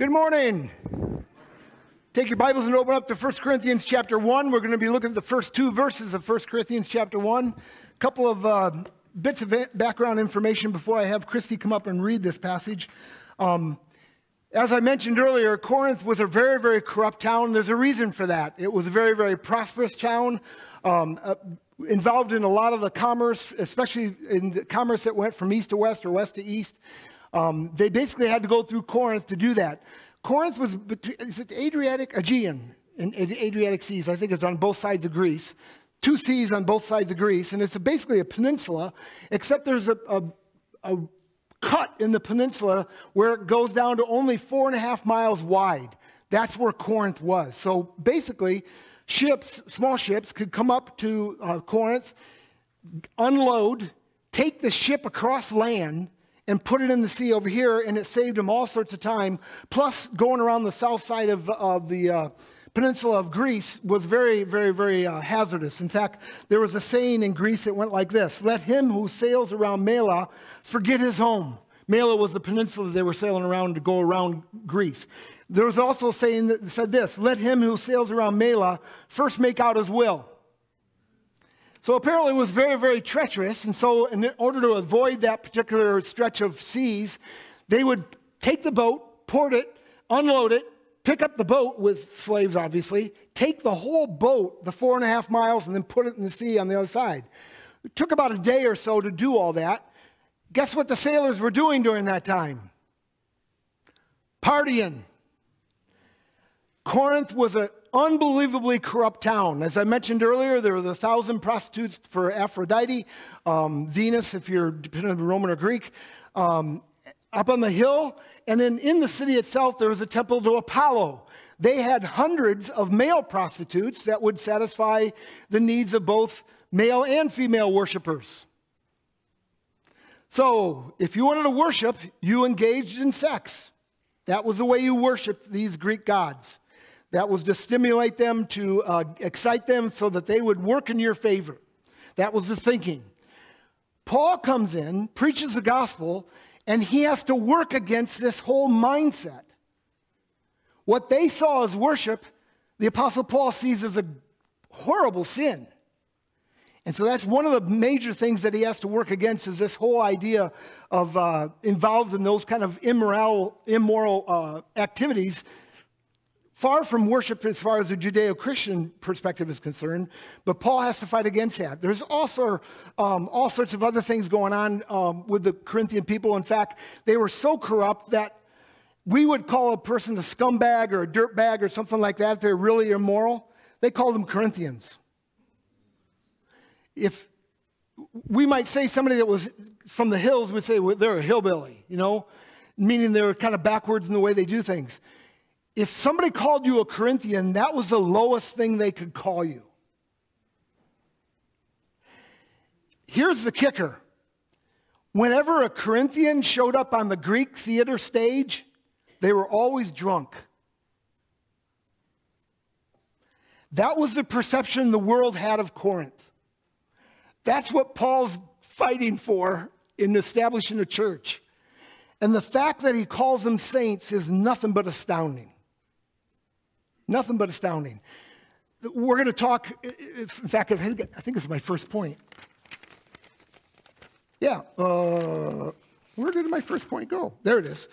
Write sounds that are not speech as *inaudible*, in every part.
Good morning. Take your Bibles and open up to 1 Corinthians chapter 1. We're going to be looking at the first two verses of 1 Corinthians chapter 1. A couple of uh, bits of background information before I have Christy come up and read this passage. Um, as I mentioned earlier, Corinth was a very, very corrupt town. There's a reason for that. It was a very, very prosperous town, um, uh, involved in a lot of the commerce, especially in the commerce that went from east to west or west to east. Um, they basically had to go through Corinth to do that. Corinth was between, is it Adriatic, Aegean, and Adriatic seas. I think it's on both sides of Greece. Two seas on both sides of Greece, and it's a, basically a peninsula, except there's a, a, a cut in the peninsula where it goes down to only four and a half miles wide. That's where Corinth was. So basically, ships, small ships, could come up to uh, Corinth, unload, take the ship across land, and put it in the sea over here, and it saved him all sorts of time. Plus, going around the south side of, of the uh, peninsula of Greece was very, very, very uh, hazardous. In fact, there was a saying in Greece that went like this Let him who sails around Malea forget his home. Malea was the peninsula they were sailing around to go around Greece. There was also a saying that said this Let him who sails around Malea first make out his will. So apparently it was very, very treacherous. And so, in order to avoid that particular stretch of seas, they would take the boat, port it, unload it, pick up the boat with slaves, obviously, take the whole boat, the four and a half miles, and then put it in the sea on the other side. It took about a day or so to do all that. Guess what the sailors were doing during that time? Partying. Corinth was an unbelievably corrupt town. As I mentioned earlier, there were a thousand prostitutes for Aphrodite, um, Venus, if you're depending on Roman or Greek, um, up on the hill. And then in the city itself, there was a temple to Apollo. They had hundreds of male prostitutes that would satisfy the needs of both male and female worshipers. So, if you wanted to worship, you engaged in sex. That was the way you worshiped these Greek gods. That was to stimulate them, to uh, excite them so that they would work in your favor. That was the thinking. Paul comes in, preaches the gospel, and he has to work against this whole mindset. What they saw as worship, the Apostle Paul sees as a horrible sin. And so that's one of the major things that he has to work against is this whole idea of uh, involved in those kind of immoral, immoral uh, activities far from worship as far as the Judeo Christian perspective is concerned, but Paul has to fight against that. There's also um, all sorts of other things going on um, with the Corinthian people. In fact, they were so corrupt that we would call a person a scumbag or a dirtbag or something like that if they're really immoral. They called them Corinthians. If we might say somebody that was from the hills we'd say well, they're a hillbilly, you know, meaning they're kind of backwards in the way they do things if somebody called you a Corinthian, that was the lowest thing they could call you. Here's the kicker whenever a Corinthian showed up on the Greek theater stage, they were always drunk. That was the perception the world had of Corinth. That's what Paul's fighting for in establishing a church. And the fact that he calls them saints is nothing but astounding. Nothing but astounding. We're going to talk, in fact, I think this is my first point. Yeah, uh, where did my first point go? There it is.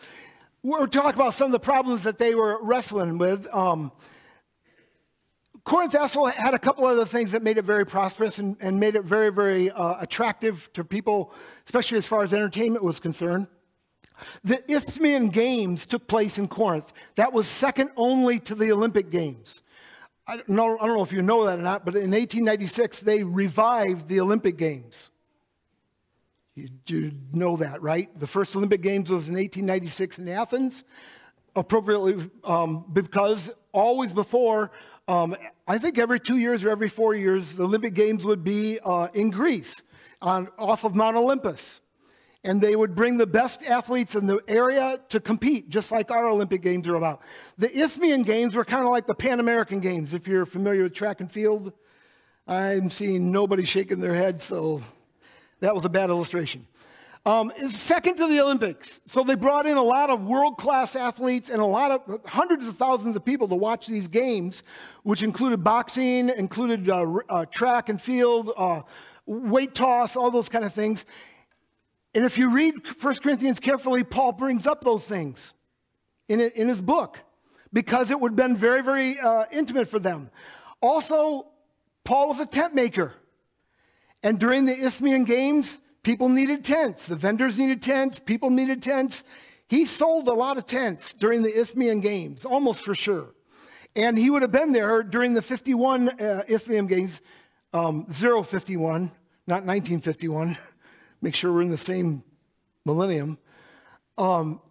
We're talking about some of the problems that they were wrestling with. Um, Corinth also had a couple other things that made it very prosperous and, and made it very, very uh, attractive to people, especially as far as entertainment was concerned. The Isthmian Games took place in Corinth. That was second only to the Olympic Games. I don't, know, I don't know if you know that or not, but in 1896, they revived the Olympic Games. You, you know that, right? The first Olympic Games was in 1896 in Athens, appropriately um, because always before, um, I think every two years or every four years, the Olympic Games would be uh, in Greece, on, off of Mount Olympus and they would bring the best athletes in the area to compete, just like our Olympic Games are about. The Isthmian Games were kind of like the Pan American Games, if you're familiar with track and field. I'm seeing nobody shaking their head, so that was a bad illustration. Um, second to the Olympics. So they brought in a lot of world class athletes and a lot of hundreds of thousands of people to watch these games, which included boxing, included uh, uh, track and field, uh, weight toss, all those kind of things. And if you read 1 Corinthians carefully, Paul brings up those things in, in his book because it would have been very, very uh, intimate for them. Also, Paul was a tent maker. And during the Isthmian Games, people needed tents. The vendors needed tents, people needed tents. He sold a lot of tents during the Isthmian Games, almost for sure. And he would have been there during the 51 uh, Isthmian Games, um, 051, not 1951. *laughs* Make sure we're in the same millennium. Um,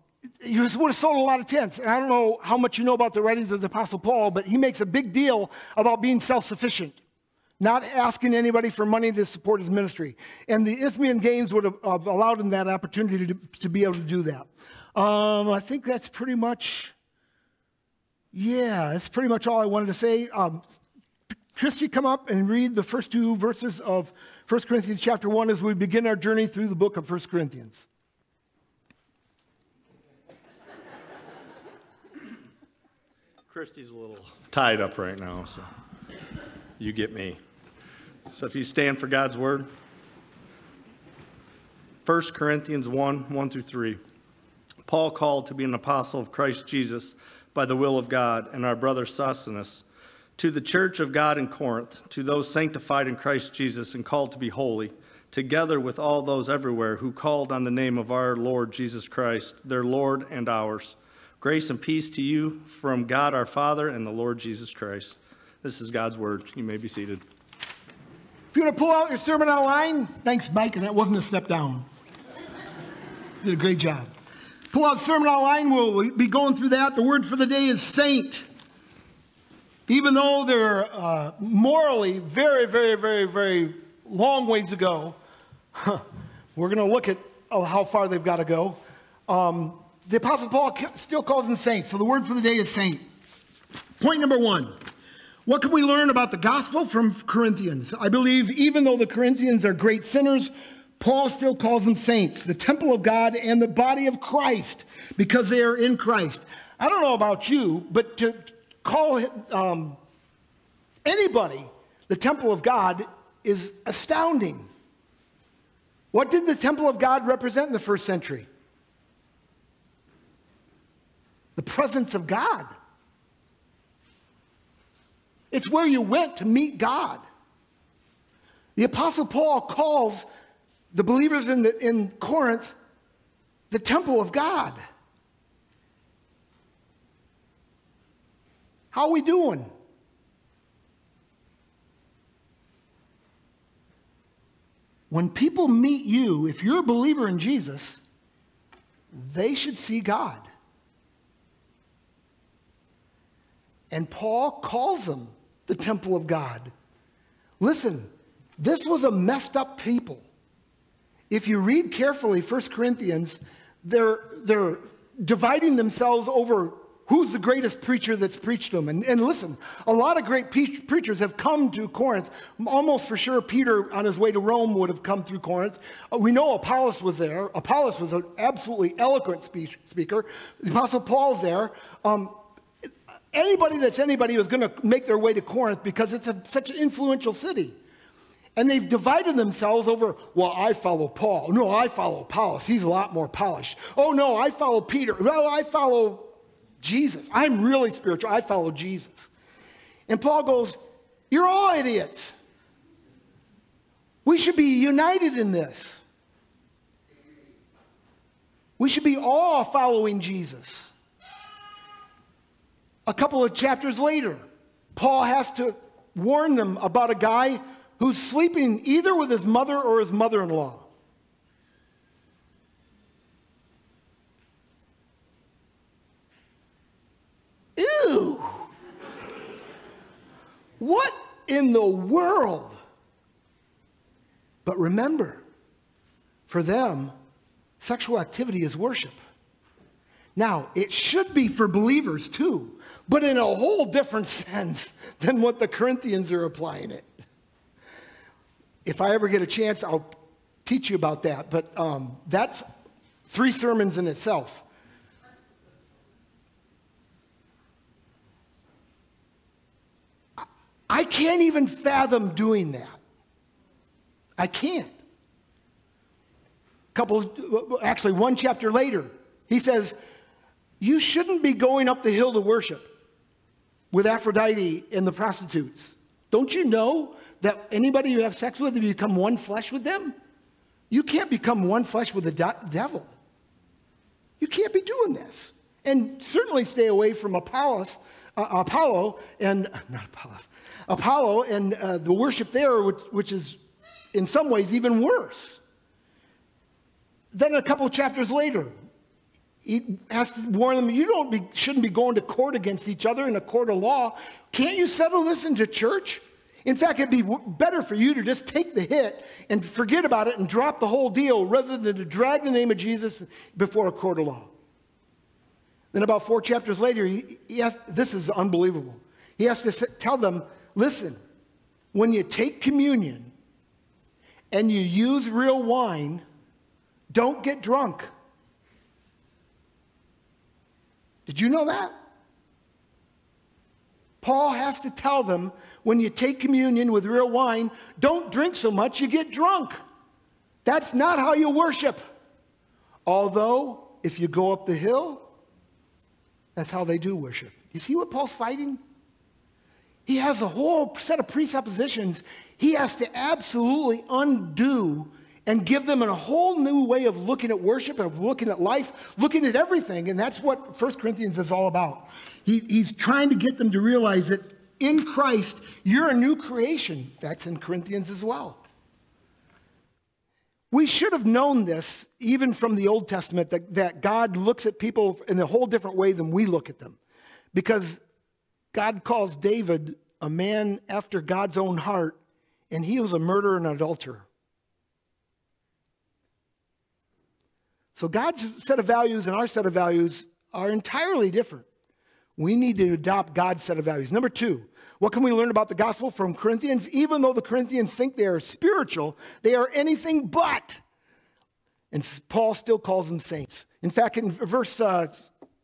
he would have sold a lot of tents. And I don't know how much you know about the writings of the Apostle Paul, but he makes a big deal about being self sufficient, not asking anybody for money to support his ministry. And the Isthmian Games would have, have allowed him that opportunity to, to, be able to do that. Um, I think that's pretty much, yeah, that's pretty much all I wanted to say. Um, Christy, come up and read the first two verses of 1 Corinthians chapter 1 as we begin our journey through the book of 1 Corinthians. Christy's a little tied up right now, so you get me. So if you stand for God's word, 1 Corinthians 1 1 through 3. Paul called to be an apostle of Christ Jesus by the will of God, and our brother Sosthenes, to the church of God in Corinth, to those sanctified in Christ Jesus and called to be holy, together with all those everywhere who called on the name of our Lord Jesus Christ, their Lord and ours. Grace and peace to you from God our Father and the Lord Jesus Christ. This is God's word. You may be seated. If you want to pull out your sermon outline, thanks, Mike, and that wasn't a step down. Did a great job. Pull out sermon outline, we'll be going through that. The word for the day is saint. Even though they're uh, morally very, very, very, very long ways to go, *laughs* we're going to look at uh, how far they've got to go. Um, the Apostle Paul still calls them saints. So the word for the day is saint. Point number one. What can we learn about the gospel from Corinthians? I believe even though the Corinthians are great sinners, Paul still calls them saints, the temple of God and the body of Christ, because they are in Christ. I don't know about you, but to call um, anybody the temple of God is astounding. What did the temple of God represent in the first century? the presence of God. It's where you went to meet God. The Apostle Paul calls the believers in, the, in Corinth the temple of God. How are we doing? When people meet you, if you're a believer in Jesus, they should see God. And Paul calls them the temple of God. Listen, this was a messed up people. If you read carefully 1 Corinthians, they're, they're dividing themselves over who's the greatest preacher that's preached them. And, and listen, a lot of great pe- preachers have come to Corinth. Almost for sure, Peter, on his way to Rome, would have come through Corinth. Uh, we know Apollos was there. Apollos was an absolutely eloquent speech, speaker. The Apostle Paul's there. Um, anybody that's anybody was going to make their way to Corinth because it's a, such an influential city. And they've divided themselves over, well, I follow Paul. No, I follow Apollos. He's a lot more polished. Oh, no, I follow Peter. Well, I follow Jesus. I'm really spiritual. I follow Jesus. And Paul goes, You're all idiots. We should be united in this. We should be all following Jesus a couple of chapters later, Paul has to warn them about a guy who's sleeping either with his mother or his mother in law. What in the world? But remember, for them, sexual activity is worship. Now, it should be for believers too, but in a whole different *laughs* sense than what the Corinthians are applying it. If I ever get a chance, I'll teach you about that, but um, that's three sermons in itself. I can't even fathom doing that. I can't. A couple, actually, one chapter later, he says, You shouldn't be going up the hill to worship with Aphrodite and the prostitutes. Don't you know that anybody you have sex with, you become one flesh with them? You can't become one flesh with the devil. You can't be doing this. And certainly stay away from Apollos, uh, Apollo and, not Apollos, Apollo and uh, the worship there, which, which is in some ways even worse. Then a couple chapters later, he has to warn them, you don't be, shouldn't be going to court against each other in a court of law. Can't you settle this into church? In fact, it'd be better for you to just take the hit and forget about it and drop the whole deal rather than to drag the name of Jesus before a court of law. Then, about four chapters later, he, he has, this is unbelievable. He has to tell them listen, when you take communion and you use real wine, don't get drunk. Did you know that? Paul has to tell them when you take communion with real wine, don't drink so much you get drunk. That's not how you worship. Although, if you go up the hill, that's how they do worship. You see what Paul's fighting? He has a whole set of presuppositions he has to absolutely undo and give them a whole new way of looking at worship, of looking at life, looking at everything. And that's what 1 Corinthians is all about. He, he's trying to get them to realize that in Christ, you're a new creation. That's in Corinthians as well. We should have known this even from the Old Testament that, that God looks at people in a whole different way than we look at them. Because God calls David a man after God's own heart, and he was a murderer and adulterer. So God's set of values and our set of values are entirely different. We need to adopt God's set of values. Number two, what can we learn about the gospel from Corinthians? Even though the Corinthians think they are spiritual, they are anything but. And Paul still calls them saints. In fact, in verse uh,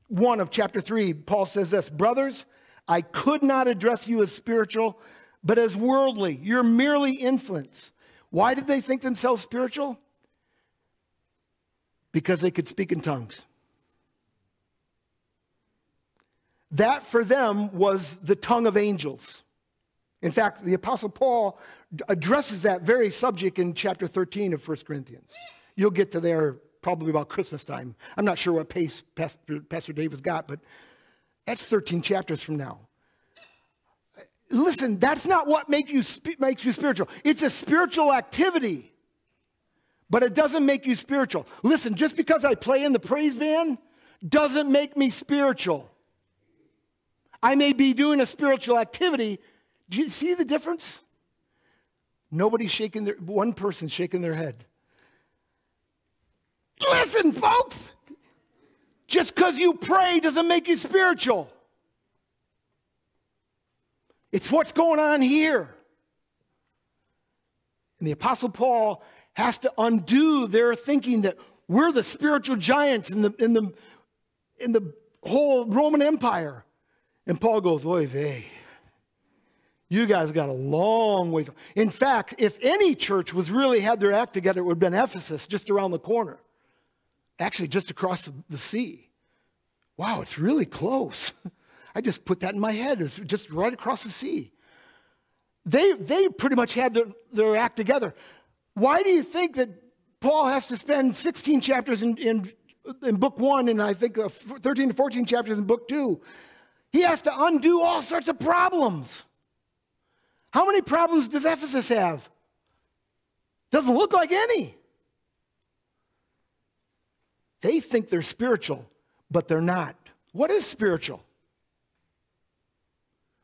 1 of chapter 3, Paul says this Brothers, I could not address you as spiritual, but as worldly. You're merely infants. Why did they think themselves spiritual? because they could speak in tongues. That for them was the tongue of angels. In fact, the Apostle Paul addresses that very subject in chapter 13 of 1 Corinthians. You'll get to there probably about Christmas time. I'm not sure what pace Pastor, Pastor Dave has got, but that's 13 chapters from now. Listen, that's not what make you, makes you spiritual. It's a spiritual activity but it doesn't make you spiritual. Listen, just because I play in the praise band doesn't make me spiritual. I may be doing a spiritual activity. Do you see the difference? Nobody's shaking their, one person shaking their head. Listen, folks, just because you pray doesn't make you spiritual. It's what's going on here. And the Apostle Paul has to undo their thinking that we're the spiritual giants in the, in the, in the whole Roman Empire. And Paul goes, Oy vey. You guys got a long ways. In fact, if any church was really had their act together, it would have been Ephesus, just around the corner. Actually, just across the sea. Wow, it's really close. *laughs* I just put that in my head. It's just right across the sea. They, they pretty much had their, their act together. Why do you think that Paul has to spend 16 chapters in, in, in book one and I think uh, 13 to 14 chapters in book two? He has to undo all sorts of problems. How many problems does Ephesus have? Doesn't look like any. They think they're spiritual, but they're not. What is spiritual?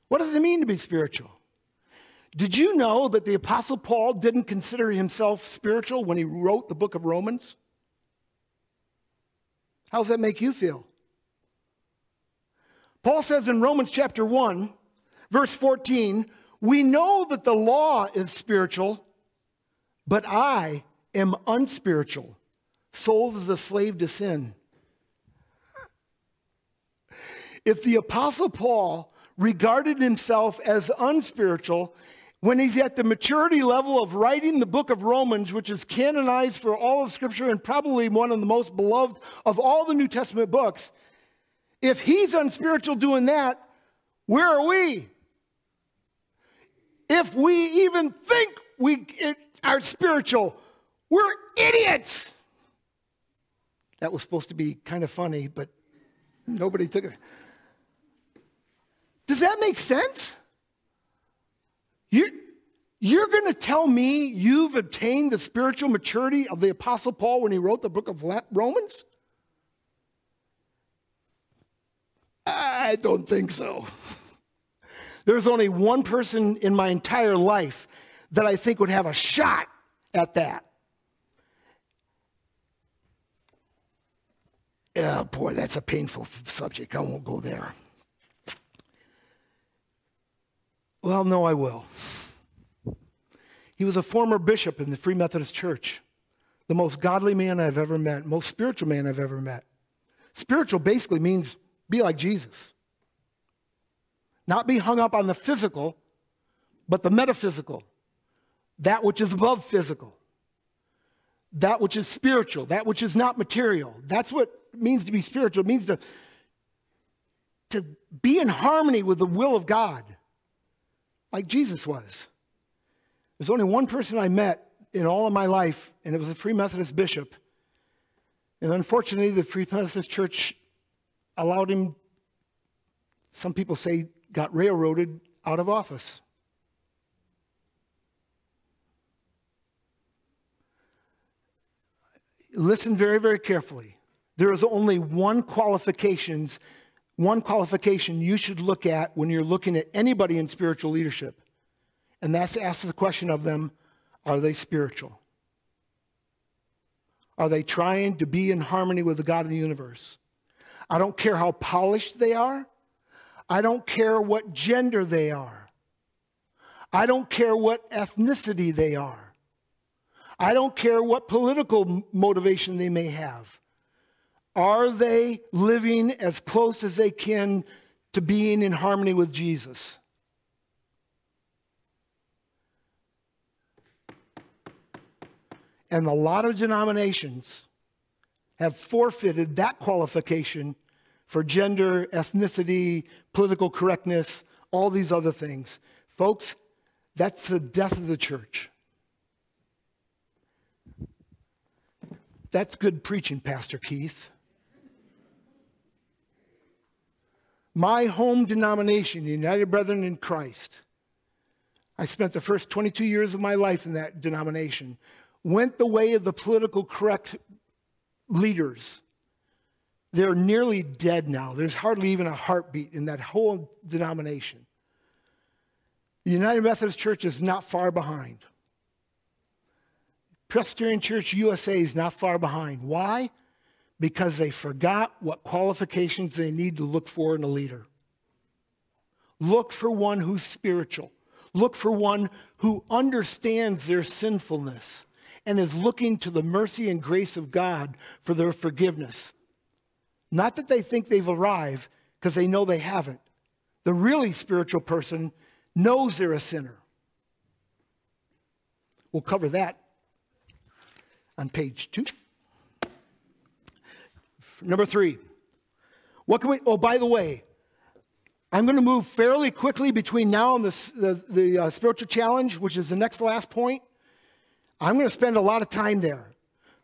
What does it mean to be spiritual? Did you know that the Apostle Paul didn't consider himself spiritual when he wrote the book of Romans? How does that make you feel? Paul says in Romans chapter 1, verse 14, we know that the law is spiritual, but I am unspiritual, sold as a slave to sin. If the Apostle Paul regarded himself as unspiritual, when he's at the maturity level of writing the book of Romans, which is canonized for all of Scripture and probably one of the most beloved of all the New Testament books, if he's unspiritual doing that, where are we? If we even think we are spiritual, we're idiots. That was supposed to be kind of funny, but nobody took it. Does that make sense? You're, you're going to tell me you've obtained the spiritual maturity of the Apostle Paul when he wrote the book of Romans? I don't think so. There's only one person in my entire life that I think would have a shot at that. Oh, boy, that's a painful subject. I won't go there. Well, no, I will. He was a former bishop in the Free Methodist Church, the most godly man I've ever met, most spiritual man I've ever met. Spiritual basically means be like Jesus. Not be hung up on the physical, but the metaphysical, that which is above physical, that which is spiritual, that which is not material. That's what means to be spiritual. It means to, to be in harmony with the will of God like Jesus was. There's only one person I met in all of my life, and it was a Free Methodist bishop. And unfortunately, the Free Methodist Church allowed him, some people say, got railroaded out of office. Listen very, very carefully. There is only one qualifications one qualification you should look at when you're looking at anybody in spiritual leadership, and that's ask the question of them are they spiritual? Are they trying to be in harmony with the God of the universe? I don't care how polished they are. I don't care what gender they are. I don't care what ethnicity they are. I don't care what political motivation they may have. Are they living as close as they can to being in harmony with Jesus? And a lot of denominations have forfeited that qualification for gender, ethnicity, political correctness, all these other things. Folks, that's the death of the church. That's good preaching, Pastor Keith. My home denomination, United Brethren in Christ, I spent the first 22 years of my life in that denomination, went the way of the political correct leaders. They're nearly dead now. There's hardly even a heartbeat in that whole denomination. The United Methodist Church is not far behind. Presbyterian Church USA is not far behind. Why? because they forgot what qualifications they need to look for in a leader. Look for one who's spiritual. Look for one who understands their sinfulness and is looking to the mercy and grace of God for their forgiveness. Not that they think they've arrived, because they know they haven't. The really spiritual person knows they're a sinner. We'll cover that on page two. Number three, what can we, oh, by the way, I'm going to move fairly quickly between now and the, the, the uh, spiritual challenge, which is the next last point. I'm going to spend a lot of time there.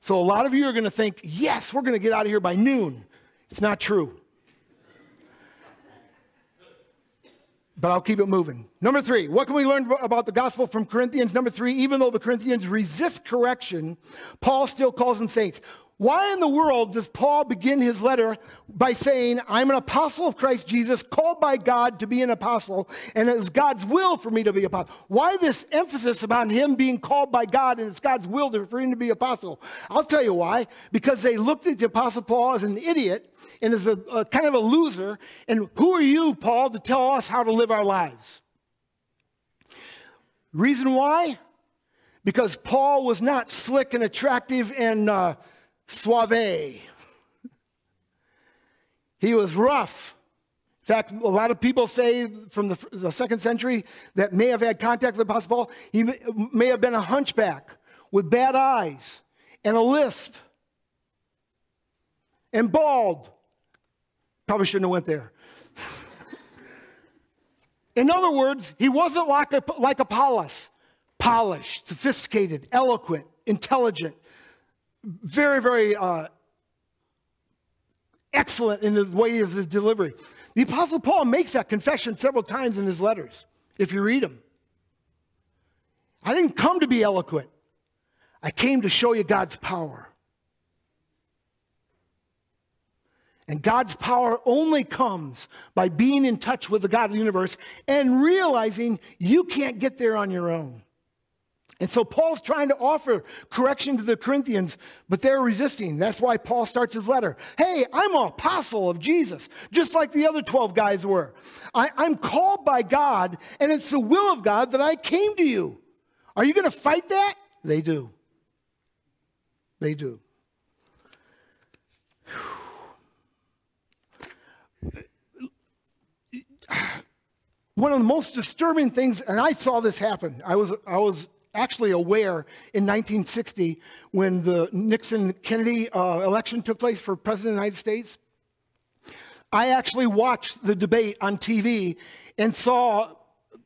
So a lot of you are going to think, yes, we're going to get out of here by noon. It's not true. But I'll keep it moving. Number three, what can we learn about the gospel from Corinthians? Number three, even though the Corinthians resist correction, Paul still calls them saints. Why in the world does Paul begin his letter by saying, I'm an apostle of Christ Jesus, called by God to be an apostle, and it's God's will for me to be apostle? Why this emphasis about him being called by God and it's God's will for him to be apostle? I'll tell you why. Because they looked at the apostle Paul as an idiot and is a, a kind of a loser. And who are you, Paul, to tell us how to live our lives? Reason why? because Paul was not slick and attractive and uh, suave. He was rough. In fact, a lot of people say from the, the, second century that may have had contact with Apostle Paul, he may, may have been a hunchback with bad eyes and a lisp and bald. Probably shouldn't have went there. In other words, he wasn't like, like Apollos, polished, sophisticated, eloquent, intelligent, very, very uh, excellent in the way of his delivery. The Apostle Paul makes that confession several times in his letters, if you read them. I didn't come to be eloquent, I came to show you God's power. And God's power only comes by being in touch with the God of the universe and realizing you can't get there on your own. And so Paul's trying to offer correction to the Corinthians, but they're resisting. That's why Paul starts his letter. Hey, I'm an apostle of Jesus, just like the other 12 guys were. I, am called by God, and it's the will of God that I came to you. Are you going to fight that? They do. They do. One of the most disturbing things, and I saw this happen. I was, I was actually aware in 1960 when the Nixon Kennedy uh, election took place for President of the United States. I actually watched the debate on TV and saw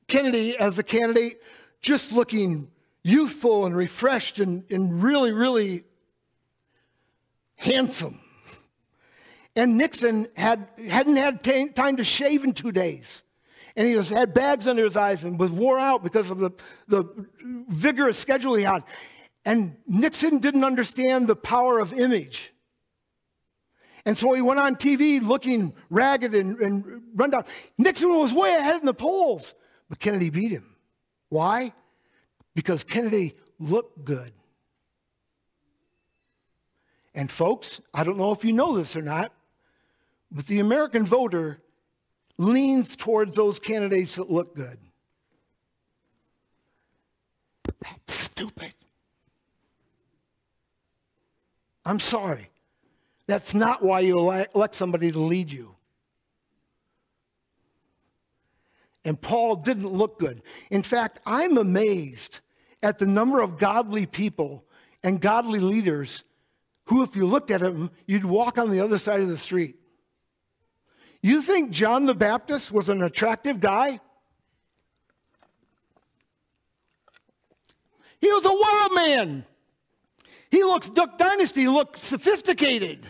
Kennedy as a candidate just looking youthful and refreshed and, and really, really handsome. And Nixon had, hadn't had t- time to shave in two days. And he was, had bags under his eyes and was wore out because of the, the vigorous schedule he had. And Nixon didn't understand the power of image. And so he went on TV looking ragged and, and run down. Nixon was way ahead in the polls, but Kennedy beat him. Why? Because Kennedy looked good. And folks, I don't know if you know this or not, but the American voter leans towards those candidates that look good. That's stupid. I'm sorry. That's not why you elect somebody to lead you. And Paul didn't look good. In fact, I'm amazed at the number of godly people and godly leaders who, if you looked at them, you'd walk on the other side of the street. You think John the Baptist was an attractive guy? He was a wild man. He looks Duck Dynasty, looked sophisticated.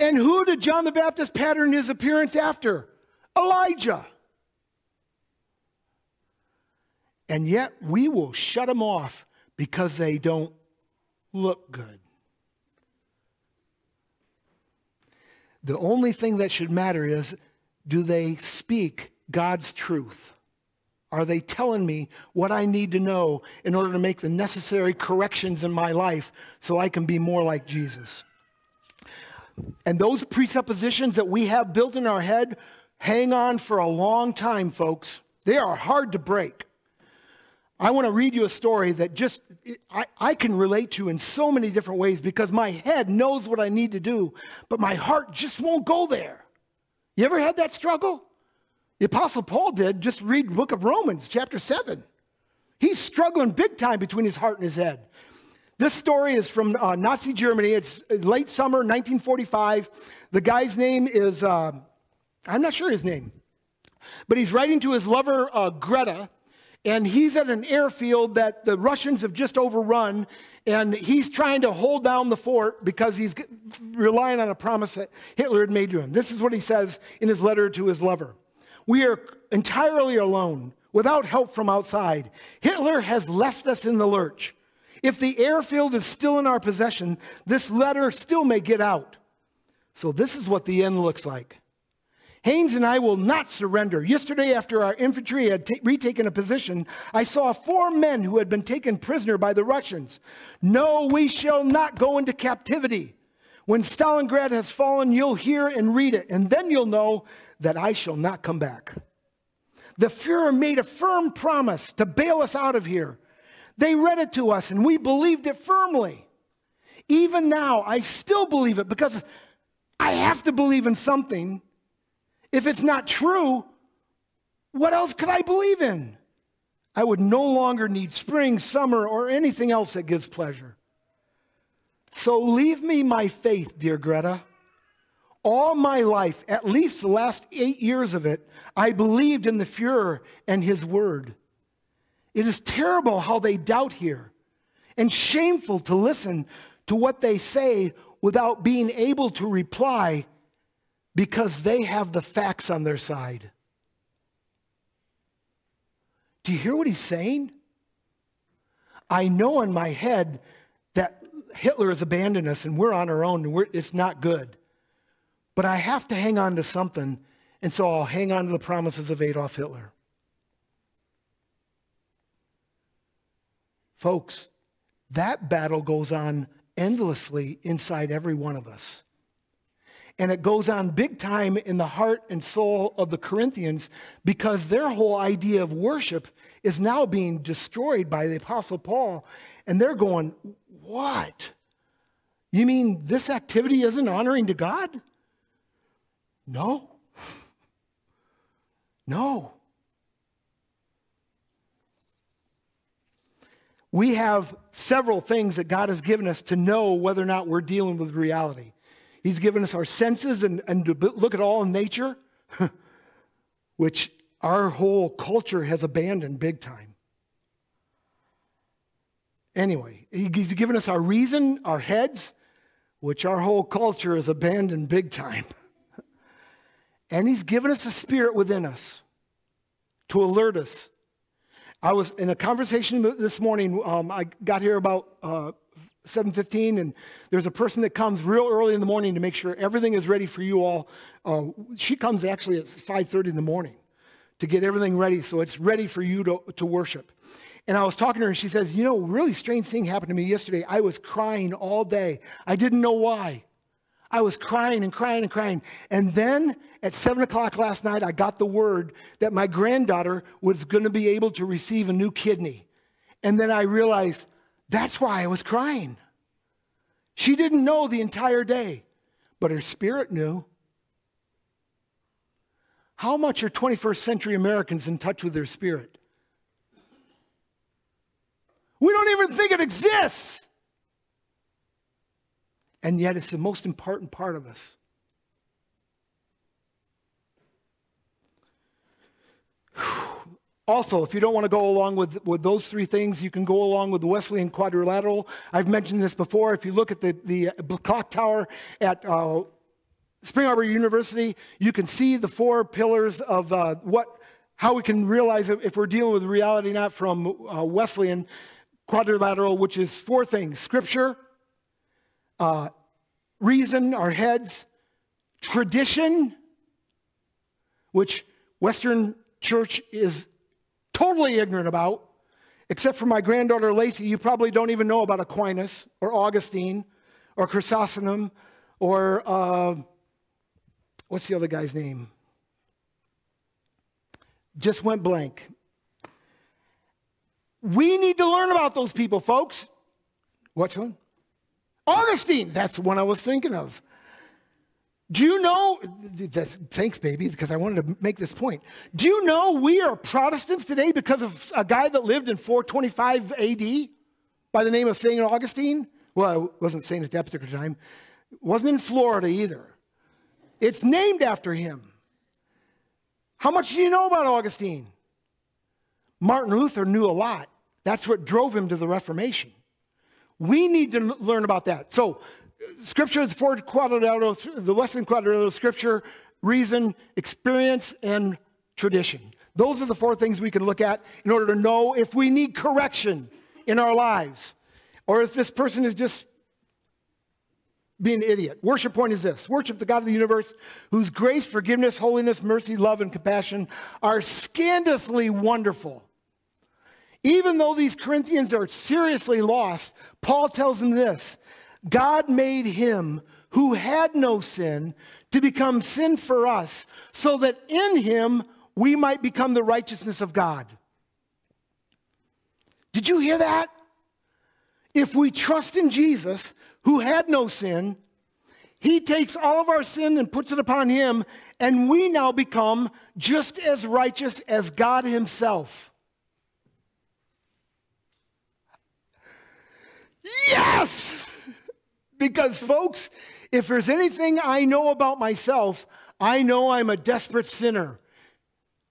and who did John the Baptist pattern his appearance after? Elijah. And yet we will shut them off because they don't look good. The only thing that should matter is do they speak God's truth? Are they telling me what I need to know in order to make the necessary corrections in my life so I can be more like Jesus? And those presuppositions that we have built in our head hang on for a long time, folks. They are hard to break. I want to read you a story that just I, I can relate to in so many different ways because my head knows what I need to do, but my heart just won't go there. You ever had that struggle? The Apostle Paul did. Just read the book of Romans, chapter 7. He's struggling big time between his heart and his head. This story is from uh, Nazi Germany. It's late summer 1945. The guy's name is, uh, I'm not sure his name, but he's writing to his lover, uh, Greta and he's at an airfield that the Russians have just overrun, and he's trying to hold down the fort because he's relying on a promise that Hitler had made to him. This is what he says in his letter to his lover We are entirely alone, without help from outside. Hitler has left us in the lurch. If the airfield is still in our possession, this letter still may get out. So, this is what the end looks like. Heinz and I will not surrender. Yesterday, after our infantry had retaken a position, I saw four men who had been taken prisoner by the Russians. No, we shall not go into captivity. When Stalingrad has fallen, you'll hear and read it, and then you'll know that I shall not come back. The Fuhrer made a firm promise to bail us out of here. They read it to us and we believed it firmly. Even now, I still believe it because I have to believe in something. If it's not true, what else could I believe in? I would no longer need spring, summer, or anything else that gives pleasure. So leave me my faith, dear Greta. All my life, at least the last eight years of it, I believed in the Fuhrer and his word. It is terrible how they doubt here, and shameful to listen to what they say without being able to reply because they have the facts on their side. Do you hear what he's saying? I know in my head that Hitler has abandoned us and we're on our own and it's not good. But I have to hang on to something, and so I'll hang on to the promises of Adolf Hitler. Folks, that battle goes on endlessly inside every one of us. And it goes on big time in the heart and soul of the Corinthians because their whole idea of worship is now being destroyed by the Apostle Paul. And they're going, What? You mean this activity isn't honoring to God? No. *laughs* No. We have several things that God has given us to know whether or not we're dealing with reality. He's given us our senses and, and to look at all nature, *laughs* which our whole culture has abandoned big time. Anyway, He's given us our reason, our heads, which our whole culture has abandoned big time. *laughs* and He's given us a spirit within us to alert us I was in a conversation this morning. Um, I got here about uh, 7.15 and there's a person that comes real early in the morning to make sure everything is ready for you all. Uh, she comes actually at 5.30 in the morning to get everything ready so it's ready for you to, to worship. And I was talking to her and she says, you know, really strange thing happened to me yesterday. I was crying all day. I didn't know why. I was crying and crying and crying. And then at seven o'clock last night, I got the word that my granddaughter was going to be able to receive a new kidney. And then I realized that's why I was crying. She didn't know the entire day, but her spirit knew. How much are 21st century Americans in touch with their spirit? We don't even think it exists. And yet, it's the most important part of us. Also, if you don't want to go along with, with those three things, you can go along with the Wesleyan quadrilateral. I've mentioned this before. If you look at the, the clock tower at uh, Spring Arbor University, you can see the four pillars of uh, what, how we can realize if we're dealing with reality not from uh, Wesleyan quadrilateral, which is four things Scripture, uh, reason, our heads, tradition, which Western church is totally ignorant about, except for my granddaughter Lacey. You probably don't even know about Aquinas or Augustine or Chrysostom or uh, what's the other guy's name? Just went blank. We need to learn about those people, folks. What's one? Augustine, that's the one I was thinking of. Do you know? Thanks, baby, because I wanted to make this point. Do you know we are Protestants today because of a guy that lived in 425 AD by the name of St. Augustine? Well, I wasn't saying at that particular time. It wasn't in Florida either. It's named after him. How much do you know about Augustine? Martin Luther knew a lot. That's what drove him to the Reformation. We need to learn about that. So, scripture is four quadrilateral, the Wesleyan quadrilateral scripture, reason, experience, and tradition. Those are the four things we can look at in order to know if we need correction in our lives or if this person is just being an idiot. Worship point is this worship the God of the universe, whose grace, forgiveness, holiness, mercy, love, and compassion are scandalously wonderful. Even though these Corinthians are seriously lost, Paul tells them this God made him who had no sin to become sin for us, so that in him we might become the righteousness of God. Did you hear that? If we trust in Jesus, who had no sin, he takes all of our sin and puts it upon him, and we now become just as righteous as God himself. Yes! Because, folks, if there's anything I know about myself, I know I'm a desperate sinner.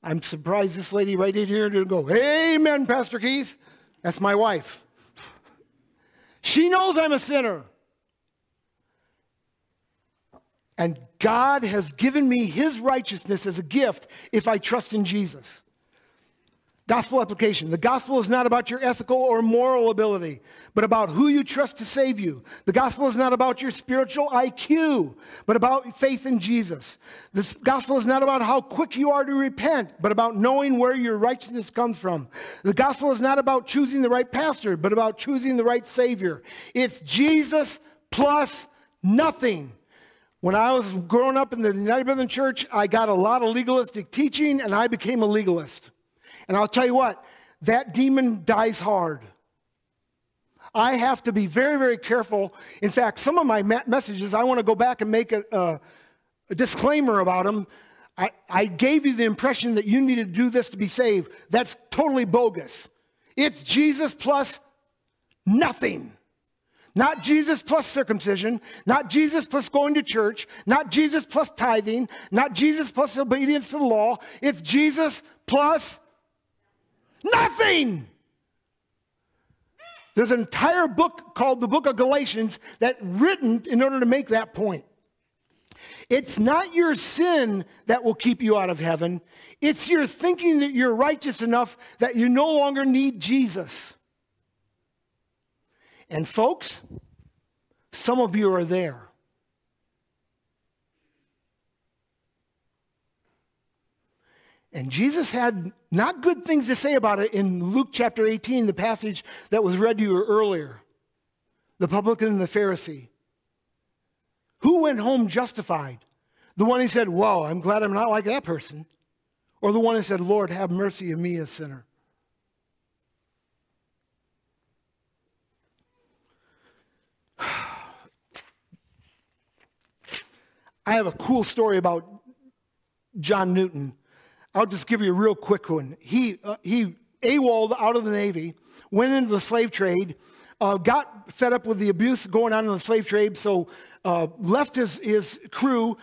I'm surprised this lady right in here to go, Amen, Pastor Keith. That's my wife. She knows I'm a sinner. And God has given me his righteousness as a gift if I trust in Jesus. Gospel application. The gospel is not about your ethical or moral ability, but about who you trust to save you. The gospel is not about your spiritual IQ, but about faith in Jesus. The gospel is not about how quick you are to repent, but about knowing where your righteousness comes from. The gospel is not about choosing the right pastor, but about choosing the right savior. It's Jesus plus nothing. When I was growing up in the United Brethren Church, I got a lot of legalistic teaching and I became a legalist. And I'll tell you what, that demon dies hard. I have to be very, very careful. In fact, some of my messages, I want to go back and make a, a, a disclaimer about them. I, I gave you the impression that you needed to do this to be saved. That's totally bogus. It's Jesus plus nothing. Not Jesus plus circumcision, not Jesus plus going to church, not Jesus plus tithing, not Jesus plus obedience to the law. It's Jesus plus Nothing. There's an entire book called the book of Galatians that written in order to make that point. It's not your sin that will keep you out of heaven. It's your thinking that you're righteous enough that you no longer need Jesus. And folks, some of you are there. And Jesus had not good things to say about it in Luke chapter 18, the passage that was read to you earlier the publican and the Pharisee. Who went home justified? The one who said, Whoa, I'm glad I'm not like that person. Or the one who said, Lord, have mercy on me, a sinner. *sighs* I have a cool story about John Newton. I'll just give you a real quick one. He, uh, he AWOLed out of the Navy, went into the slave trade, uh, got fed up with the abuse going on in the slave trade, so uh, left his, his crew,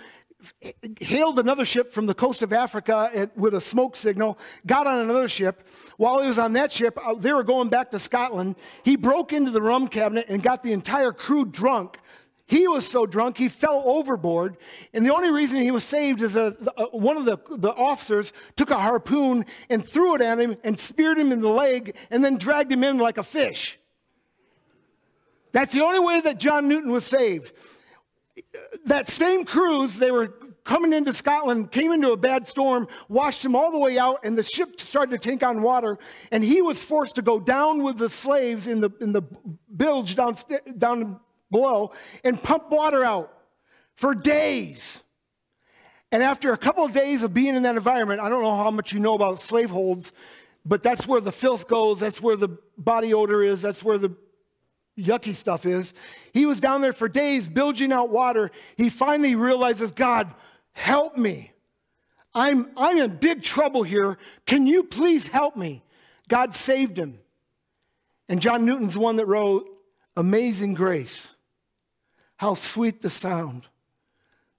hailed another ship from the coast of Africa at, with a smoke signal, got on another ship. While he was on that ship, uh, they were going back to Scotland. He broke into the rum cabinet and got the entire crew drunk he was so drunk he fell overboard, and the only reason he was saved is that uh, one of the, the officers took a harpoon and threw it at him and speared him in the leg and then dragged him in like a fish. That's the only way that John Newton was saved. That same cruise, they were coming into Scotland, came into a bad storm, washed him all the way out, and the ship started to tank on water. And he was forced to go down with the slaves in the, in the bilge down, down below and pump water out for days. And after a couple of days of being in that environment, I don't know how much you know about slave holds, but that's where the filth goes, that's where the body odor is, that's where the yucky stuff is. He was down there for days bilging out water. He finally realizes, God, help me. I'm, I'm in big trouble here. Can you please help me? God saved him. And John Newton's one that wrote Amazing Grace. How sweet the sound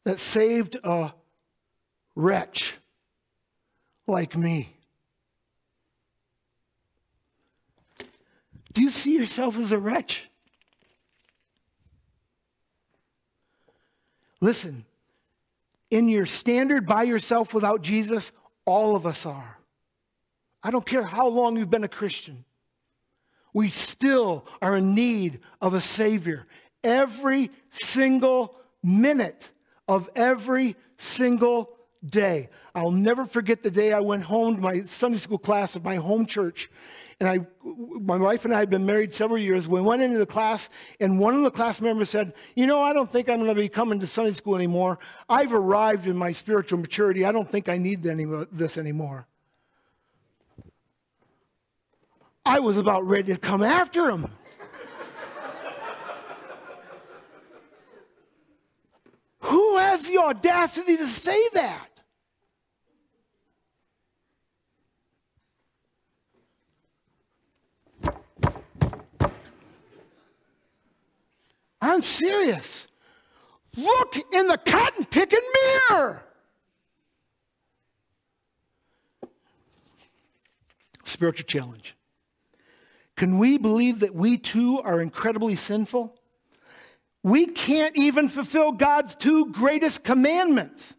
that saved a wretch like me. Do you see yourself as a wretch? Listen, in your standard by yourself without Jesus, all of us are. I don't care how long you've been a Christian. We still are in need of a Savior every single minute of every single day. I'll never forget the day I went home to my Sunday school class of my home church. And I, my wife and I had been married several years. We went into the class, and one of the class members said, You know, I don't think I'm going to be coming to Sunday school anymore. I've arrived in my spiritual maturity. I don't think I need any, this anymore. I was about ready to come after him. Who has the audacity to say that? I'm serious. Look in the cotton picking mirror. Spiritual challenge. Can we believe that we too are incredibly sinful? We can't even fulfill God's two greatest commandments.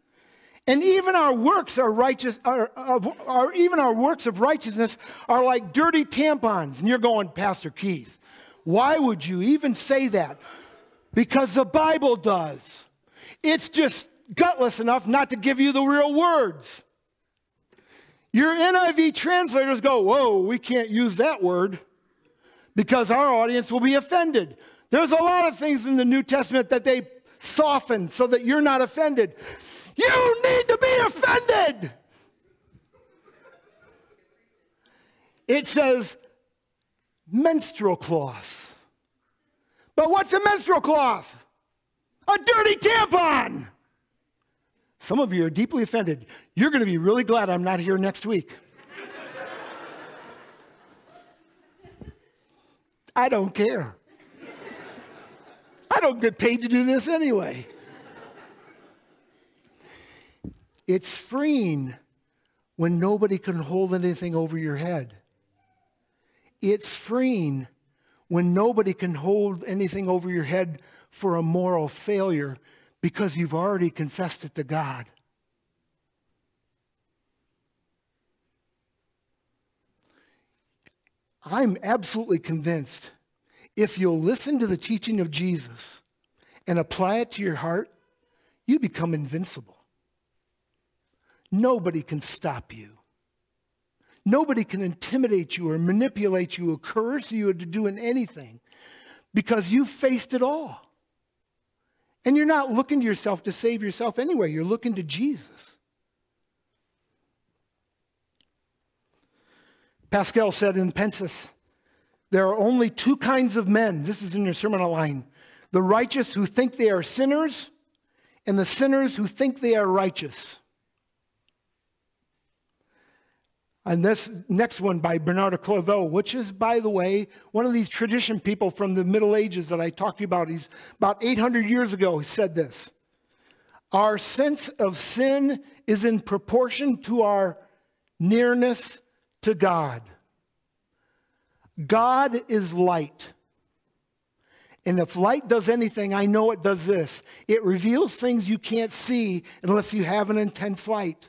And even our works are righteous, are, are, even our works of righteousness are like dirty tampons. And you're going, Pastor Keith, why would you even say that? Because the Bible does. It's just gutless enough not to give you the real words. Your NIV translators go, Whoa, we can't use that word because our audience will be offended. There's a lot of things in the New Testament that they soften so that you're not offended. You need to be offended. It says menstrual cloth. But what's a menstrual cloth? A dirty tampon. Some of you are deeply offended. You're going to be really glad I'm not here next week. I don't care. I don't get paid to do this anyway. It's freeing when nobody can hold anything over your head. It's freeing when nobody can hold anything over your head for a moral failure because you've already confessed it to God. I'm absolutely convinced if you'll listen to the teaching of Jesus and apply it to your heart, you become invincible. Nobody can stop you. Nobody can intimidate you or manipulate you or coerce you into doing anything because you faced it all. And you're not looking to yourself to save yourself anyway, you're looking to Jesus. Pascal said in Pensées, there are only two kinds of men. This is in your sermon outline the righteous who think they are sinners, and the sinners who think they are righteous. And this next one by Bernard Clairvaux, which is, by the way, one of these tradition people from the Middle Ages that I talked to you about. He's about 800 years ago, he said this Our sense of sin is in proportion to our nearness to God. God is light. And if light does anything, I know it does this it reveals things you can't see unless you have an intense light.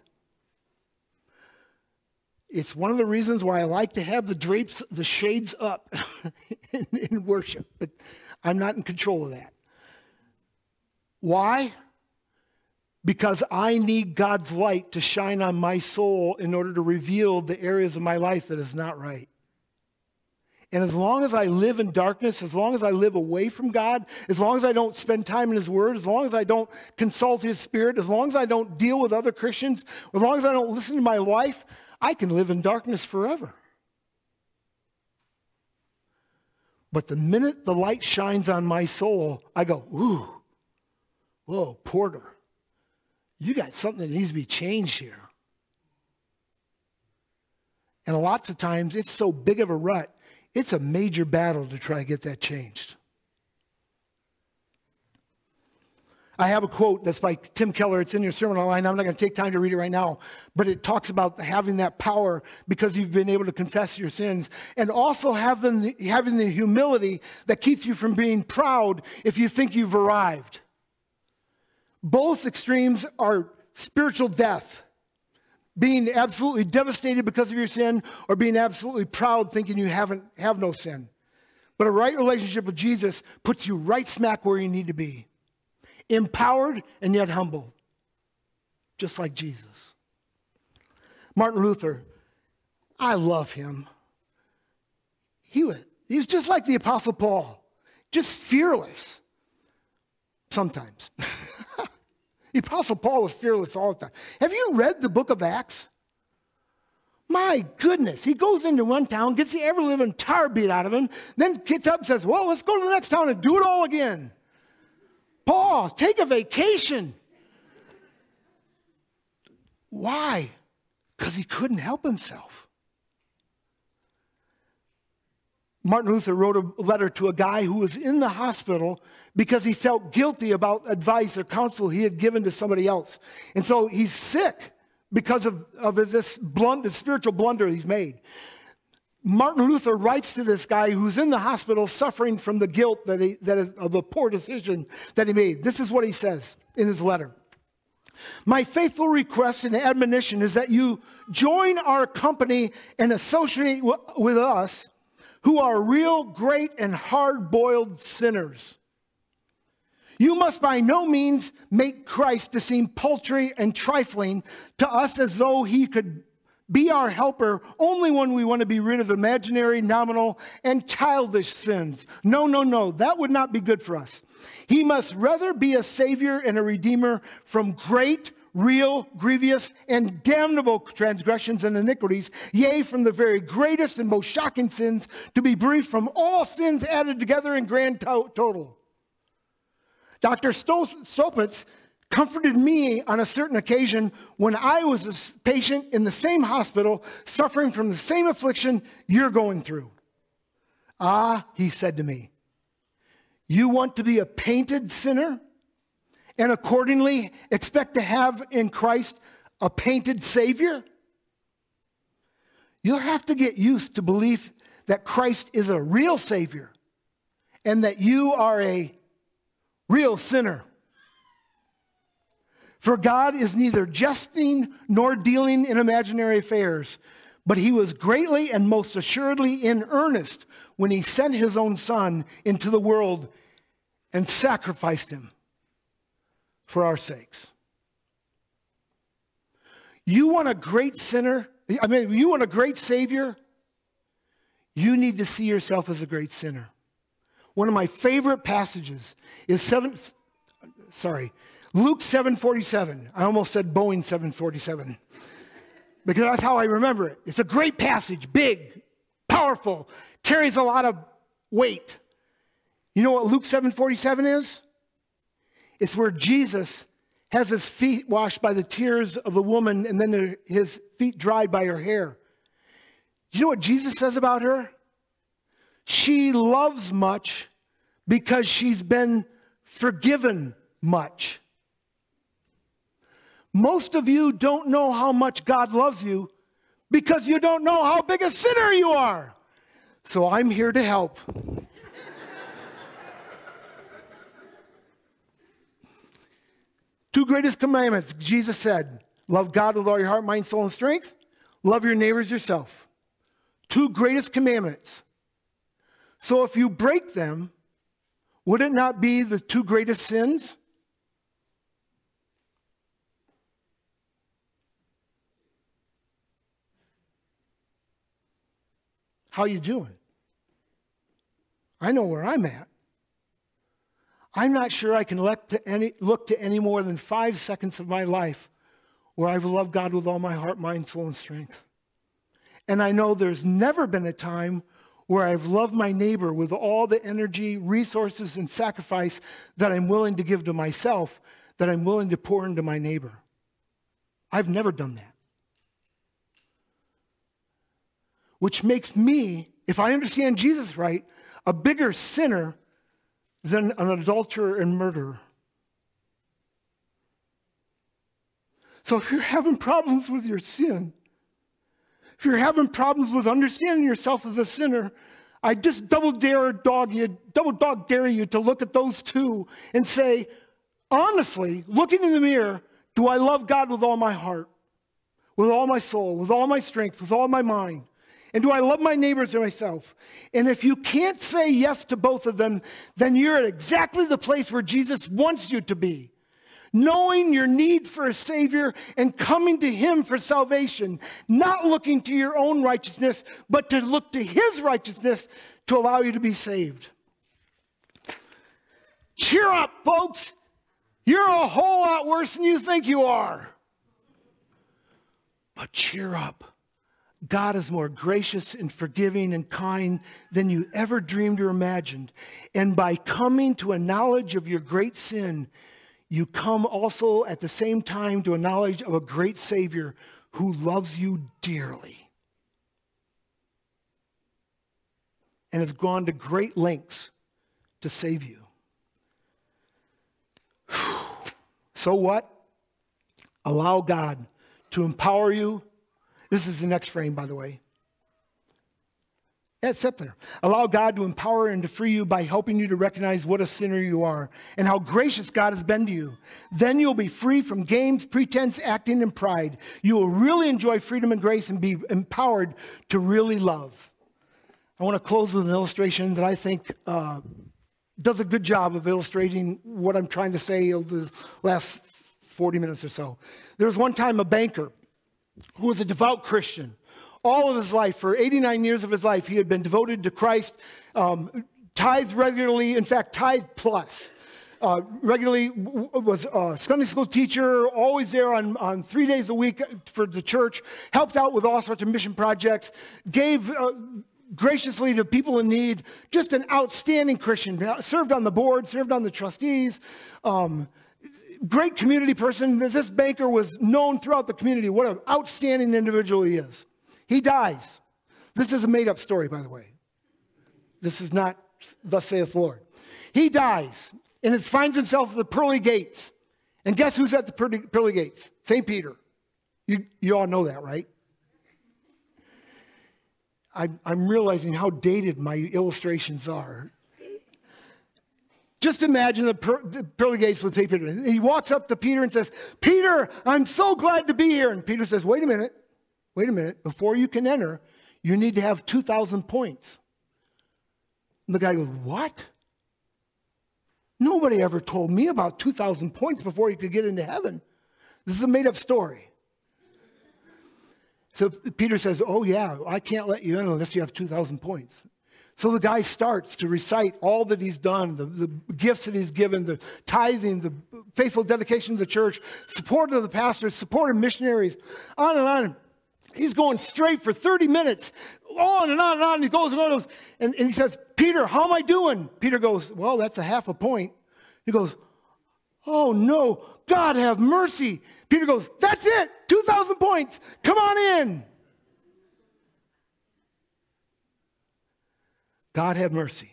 It's one of the reasons why I like to have the drapes, the shades up *laughs* in, in worship, but I'm not in control of that. Why? Because I need God's light to shine on my soul in order to reveal the areas of my life that is not right. And as long as I live in darkness, as long as I live away from God, as long as I don't spend time in His Word, as long as I don't consult His Spirit, as long as I don't deal with other Christians, as long as I don't listen to my wife, I can live in darkness forever. But the minute the light shines on my soul, I go, ooh, whoa, Porter, you got something that needs to be changed here. And lots of times it's so big of a rut, it's a major battle to try to get that changed. I have a quote that's by Tim Keller. It's in your sermon online. I'm not going to take time to read it right now, but it talks about having that power because you've been able to confess your sins and also having the, having the humility that keeps you from being proud if you think you've arrived. Both extremes are spiritual death being absolutely devastated because of your sin or being absolutely proud thinking you haven't have no sin. But a right relationship with Jesus puts you right smack where you need to be. Empowered and yet humble. just like Jesus. Martin Luther, I love him. He was, he was just like the Apostle Paul, just fearless sometimes. *laughs* the Apostle Paul was fearless all the time. Have you read the book of Acts? My goodness, he goes into one town, gets the ever living tar beat out of him, then gets up and says, Well, let's go to the next town and do it all again. Paul, take a vacation. Why? Because he couldn't help himself. Martin Luther wrote a letter to a guy who was in the hospital because he felt guilty about advice or counsel he had given to somebody else. And so he's sick because of, of this blunt, spiritual blunder he's made. Martin Luther writes to this guy who's in the hospital suffering from the guilt that he, that is, of a poor decision that he made. This is what he says in his letter. My faithful request and admonition is that you join our company and associate with us who are real great and hard boiled sinners. You must by no means make Christ to seem paltry and trifling to us as though he could be our helper only when we want to be rid of imaginary, nominal, and childish sins. No, no, no, that would not be good for us. He must rather be a savior and a redeemer from great, real, grievous, and damnable transgressions and iniquities, yea, from the very greatest and most shocking sins, to be brief, from all sins added together in grand to- total. Dr. Staupitz comforted me on a certain occasion when I was a patient in the same hospital suffering from the same affliction you're going through. Ah, he said to me, you want to be a painted sinner and accordingly expect to have in Christ a painted Savior? You'll have to get used to belief that Christ is a real Savior and that you are a real sinner. For God is neither jesting nor dealing in imaginary affairs, but he was greatly and most assuredly in earnest when he sent his own Son into the world and sacrificed him for our sakes. You want a great sinner? I mean, you want a great Savior? You need to see yourself as a great sinner. One of my favorite passages is seven, sorry, Luke 747. I almost said Boeing 747 because that's how I remember it. It's a great passage, big, powerful, carries a lot of weight. You know what Luke 747 is? It's where Jesus has his feet washed by the tears of the woman and then his feet dried by her hair. You know what Jesus says about her? She loves much because she's been forgiven much. Most of you don't know how much God loves you because you don't know how big a sinner you are. So I'm here to help. Two greatest commandments, Jesus said love God with all your heart, mind, soul, and strength. Love your neighbors yourself. Two greatest commandments. So if you break them, would it not be the two greatest sins? How you doing? I know where I'm at. I'm not sure I can look to, any, look to any more than five seconds of my life where I've loved God with all my heart, mind, soul, and strength. And I know there's never been a time where I've loved my neighbor with all the energy, resources, and sacrifice that I'm willing to give to myself, that I'm willing to pour into my neighbor. I've never done that. which makes me, if I understand Jesus right, a bigger sinner than an adulterer and murderer. So if you're having problems with your sin, if you're having problems with understanding yourself as a sinner, I just double dare dog you, double dog dare you to look at those two and say, honestly, looking in the mirror, do I love God with all my heart, with all my soul, with all my strength, with all my mind? And do I love my neighbors or myself? And if you can't say yes to both of them, then you're at exactly the place where Jesus wants you to be. knowing your need for a Savior and coming to Him for salvation, not looking to your own righteousness, but to look to His righteousness to allow you to be saved. Cheer up, folks. You're a whole lot worse than you think you are. But cheer up. God is more gracious and forgiving and kind than you ever dreamed or imagined. And by coming to a knowledge of your great sin, you come also at the same time to a knowledge of a great Savior who loves you dearly and has gone to great lengths to save you. *sighs* So what? Allow God to empower you. This is the next frame, by the way. It's up there. Allow God to empower and to free you by helping you to recognize what a sinner you are and how gracious God has been to you. Then you'll be free from games, pretense, acting, and pride. You will really enjoy freedom and grace and be empowered to really love. I want to close with an illustration that I think uh, does a good job of illustrating what I'm trying to say over the last 40 minutes or so. There was one time a banker who was a devout Christian. All of his life, for 89 years of his life, he had been devoted to Christ, um, tithed regularly, in fact, tithed plus. Uh, regularly was a Sunday school teacher, always there on, on three days a week for the church, helped out with all sorts of mission projects, gave uh, graciously to people in need, just an outstanding Christian, served on the board, served on the trustees. Um, great community person. This banker was known throughout the community. What an outstanding individual he is. He dies. This is a made up story, by the way. This is not, thus saith the Lord. He dies and finds himself at the pearly gates. And guess who's at the pearly, pearly gates? St. Peter. You, you all know that, right? I, I'm realizing how dated my illustrations are. Just imagine the, per, the pearly gates with Peter. He walks up to Peter and says, Peter, I'm so glad to be here. And Peter says, Wait a minute, wait a minute. Before you can enter, you need to have 2,000 points. And the guy goes, What? Nobody ever told me about 2,000 points before you could get into heaven. This is a made up story. So Peter says, Oh, yeah, I can't let you in unless you have 2,000 points. So the guy starts to recite all that he's done, the, the, gifts that he's given, the tithing, the faithful dedication to the church, support of the pastors, support of missionaries, on and on. He's going straight for 30 minutes, on and on and on. He goes and goes, and, and he says, Peter, how am I doing? Peter goes, Well, that's a half a point. He goes, Oh no, God have mercy. Peter goes, That's it, 2,000 points. Come on in. God have mercy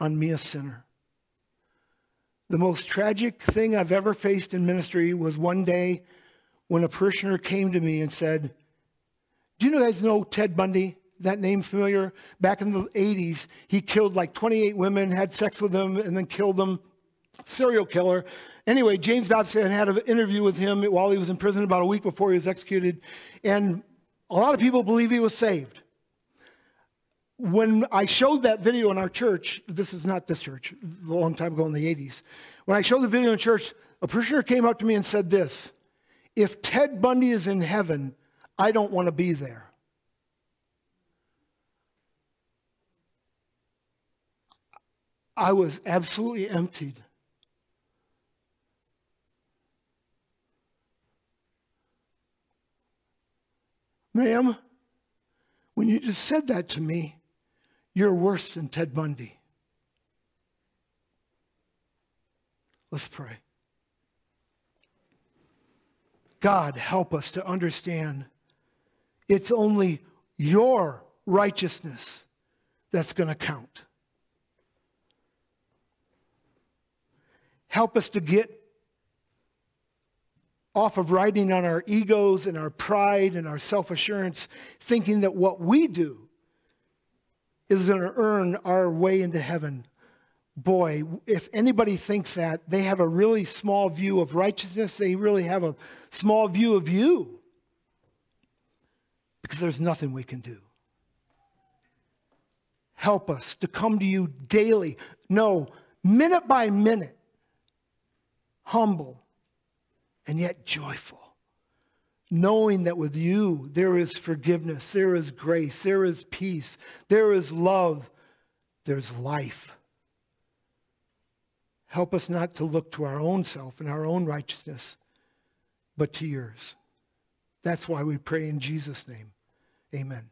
on me, a sinner. The most tragic thing I've ever faced in ministry was one day when a parishioner came to me and said, Do you know guys know Ted Bundy? That name familiar? Back in the 80s, he killed like 28 women, had sex with them, and then killed them. Serial killer. Anyway, James Dobson had an interview with him while he was in prison about a week before he was executed. And a lot of people believe he was saved when I showed that video in our church, this is not this church, a long time ago in the 80s. When I showed the video in church, a parishioner came up to me and said this If Ted Bundy is in heaven, I don't want to be there. I was absolutely emptied. Ma'am, when you just said that to me, you're worse than Ted Bundy. Let's pray. God, help us to understand it's only your righteousness that's going to count. Help us to get off of riding on our egos and our pride and our self assurance, thinking that what we do is going to earn our way into heaven. Boy, if anybody thinks that, they have a really small view of righteousness. They really have a small view of you. Because there's nothing we can do. Help us to come to you daily. No, minute by minute. humble, and yet joyful. Knowing that with you there is forgiveness, there is grace, there is peace, there is love, there's life. Help us not to look to our own self and our own righteousness, but to yours. That's why we pray in Jesus' name. Amen.